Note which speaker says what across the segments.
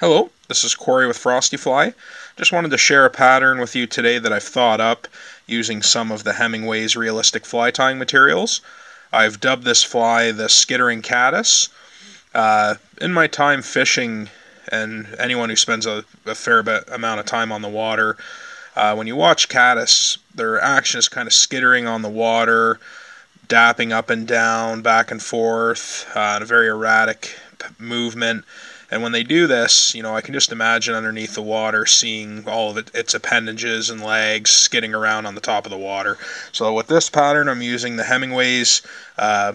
Speaker 1: Hello, this is Corey with Frosty Fly. Just wanted to share a pattern with you today that I've thought up using some of the Hemingway's realistic fly tying materials. I've dubbed this fly the skittering caddis. Uh, in my time fishing, and anyone who spends a, a fair bit amount of time on the water, uh, when you watch caddis, their action is kind of skittering on the water, dapping up and down, back and forth, uh, in a very erratic movement. And when they do this, you know, I can just imagine underneath the water seeing all of it, its appendages and legs skidding around on the top of the water. So with this pattern, I'm using the Hemingway's uh,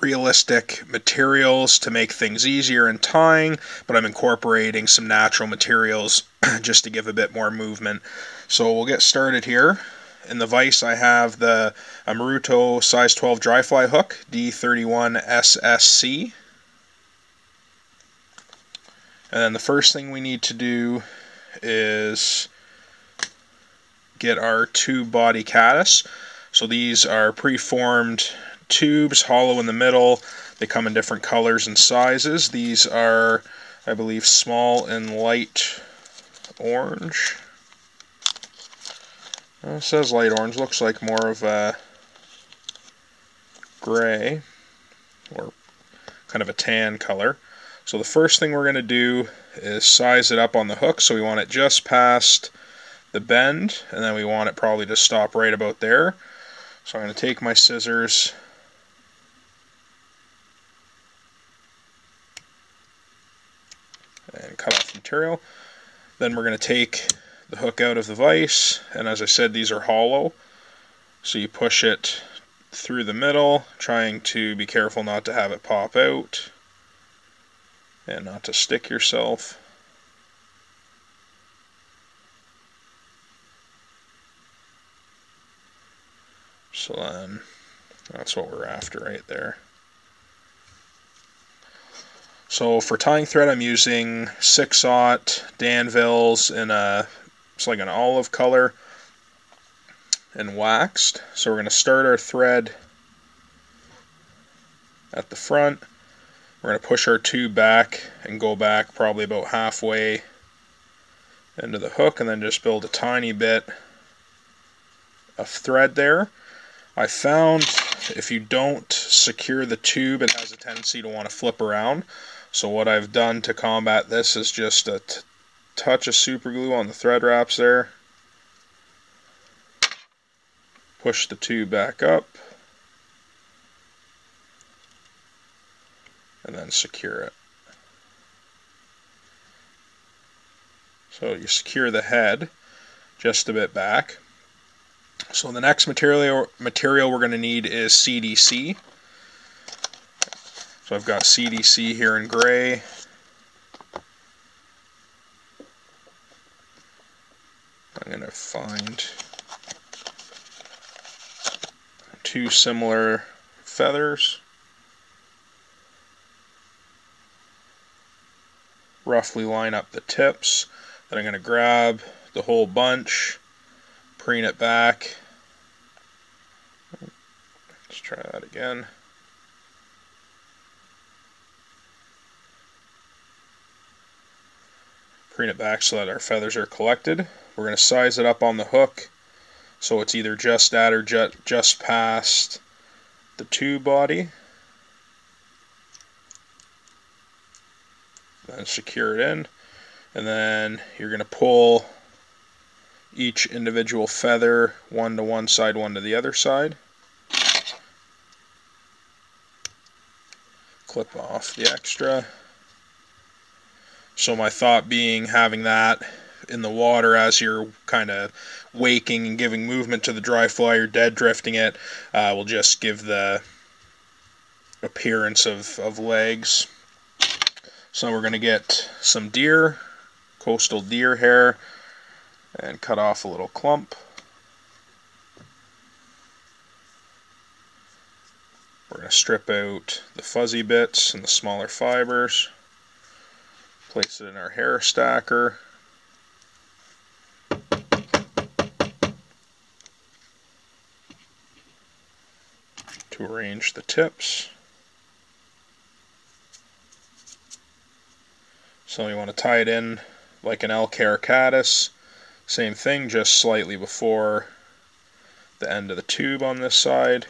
Speaker 1: realistic materials to make things easier in tying, but I'm incorporating some natural materials just to give a bit more movement. So we'll get started here. In the vise, I have the Maruto size 12 dry fly hook, D31 SSC. And then the first thing we need to do is get our tube body caddis. So these are preformed tubes, hollow in the middle. They come in different colors and sizes. These are, I believe, small and light orange. Uh, it says light orange. Looks like more of a gray or kind of a tan color. So the first thing we're going to do is size it up on the hook. So we want it just past the bend, and then we want it probably to stop right about there. So I'm going to take my scissors and cut off the material. Then we're going to take the hook out of the vise, and as I said, these are hollow. So you push it through the middle, trying to be careful not to have it pop out and not to stick yourself. So then that's what we're after right there. So for tying thread I'm using 6-aught Danville's in a, it's like an olive color and waxed. So we're going to start our thread at the front we're going to push our tube back and go back probably about halfway into the hook and then just build a tiny bit of thread there. I found if you don't secure the tube it has a tendency to want to flip around. So what I've done to combat this is just a touch of super glue on the thread wraps there. Push the tube back up. And then secure it. So you secure the head just a bit back. So the next material material we're going to need is CDC. So I've got CDC here in gray. I'm going to find two similar feathers. Roughly line up the tips. Then I'm going to grab the whole bunch, preen it back. Let's try that again. Preen it back so that our feathers are collected. We're going to size it up on the hook so it's either just at or just past the tube body. Then secure it in. And then you're going to pull each individual feather one to one side one to the other side. Clip off the extra. So my thought being having that in the water as you're kind of waking and giving movement to the dry fly or dead drifting it uh, will just give the appearance of, of legs so we're going to get some deer, coastal deer hair, and cut off a little clump. We're going to strip out the fuzzy bits and the smaller fibers, place it in our hair stacker. To arrange the tips. So you want to tie it in like an Elk Hair Caddis. Same thing, just slightly before the end of the tube on this side.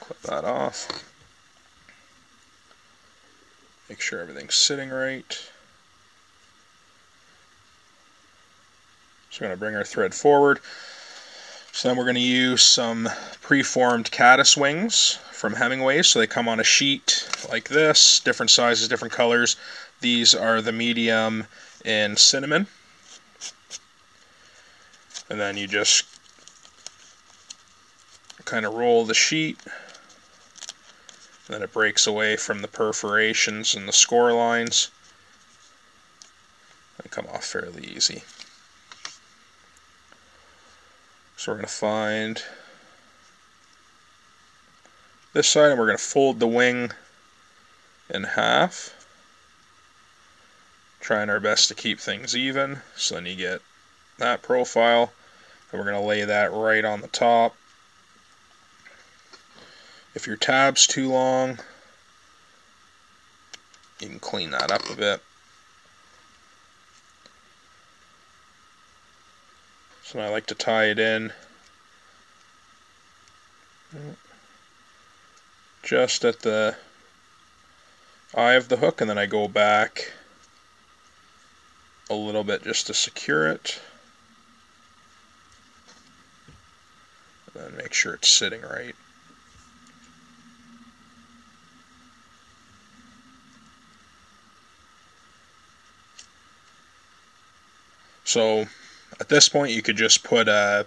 Speaker 1: Clip that off. Make sure everything's sitting right. So we're going to bring our thread forward. So then we're going to use some preformed caddis wings from Hemingway. So they come on a sheet like this, different sizes, different colors. These are the medium in cinnamon. And then you just kind of roll the sheet. Then it breaks away from the perforations and the score lines. And come off fairly easy. So we're going to find this side and we're going to fold the wing in half. Trying our best to keep things even. So then you get that profile. And we're going to lay that right on the top. If your tab's too long, you can clean that up a bit. So I like to tie it in just at the eye of the hook and then I go back a little bit just to secure it. And then make sure it's sitting right. So at this point, you could just put a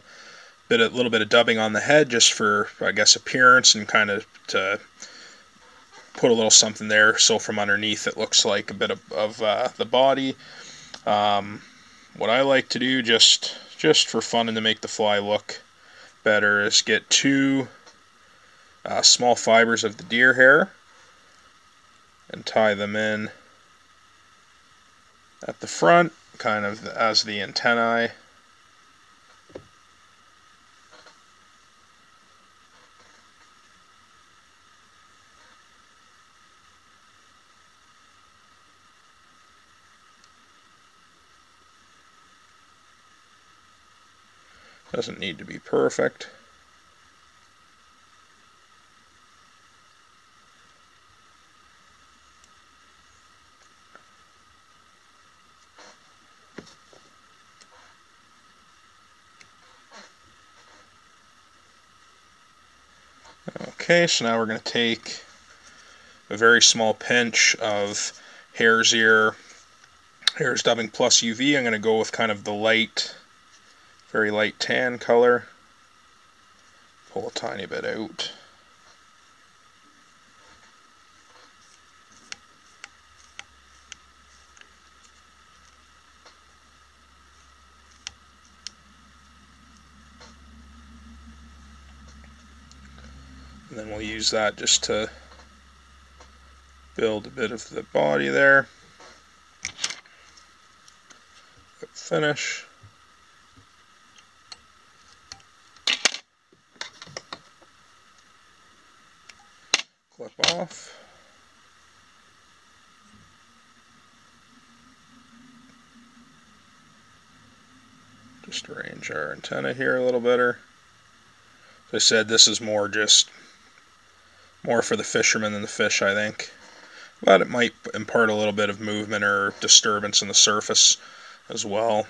Speaker 1: bit, a little bit of dubbing on the head, just for, I guess, appearance and kind of to put a little something there. So from underneath, it looks like a bit of, of uh, the body. Um, what I like to do, just just for fun and to make the fly look better, is get two uh, small fibers of the deer hair and tie them in at the front kind of as the antennae. Doesn't need to be perfect. Okay, so now we're going to take a very small pinch of Hare's Ear, Hare's Dubbing Plus UV. I'm going to go with kind of the light, very light tan color. Pull a tiny bit out. Use that just to build a bit of the body there. Finish. Clip off. Just arrange our antenna here a little better. As I said, this is more just more for the fishermen than the fish, I think. But it might impart a little bit of movement or disturbance in the surface as well.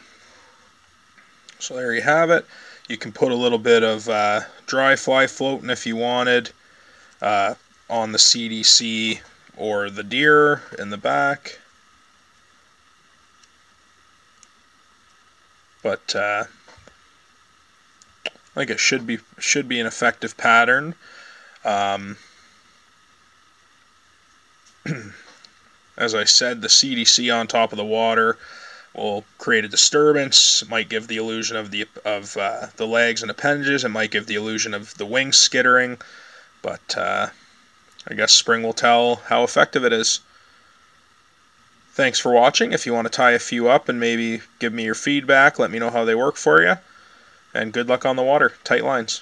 Speaker 1: So there you have it. You can put a little bit of uh, dry fly floating if you wanted uh, on the CDC or the deer in the back. But uh, I think it should be should be an effective pattern. Um, as I said, the CDC on top of the water will create a disturbance. It might give the illusion of the of uh, the legs and appendages. It might give the illusion of the wings skittering. But uh, I guess spring will tell how effective it is. Thanks for watching. If you want to tie a few up and maybe give me your feedback, let me know how they work for you. And good luck on the water. Tight lines.